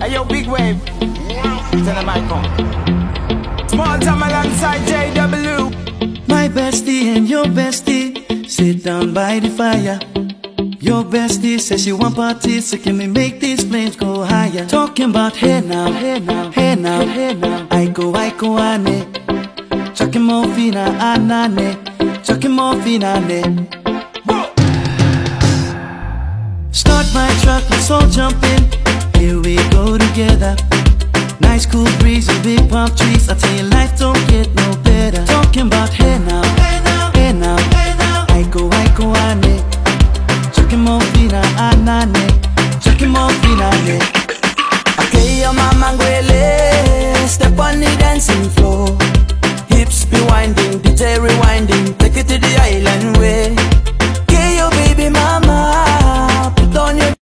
hey yo, big wave. Tell them I come. Small time alongside JW. My bestie and your bestie sit down by the fire. Your bestie says she want parties, so can we make these flames go higher? Talking about hey now, hey now, hey now, hey now. I go, I go, ane. Chucking more fina, anane. Chucking more fina, ne. Start my truck, let's all jump in. Here we go together. Nice cool breeze and big palm trees. I tell you, life don't get no better. Talking about hey now, hey now, hey now, hey now. I go, I go, ane. Chucking more fina, anane. Chucking more fina, ne. Okay, your mama ngwele. Step on the dancing floor. Hips be winding, DJ rewinding.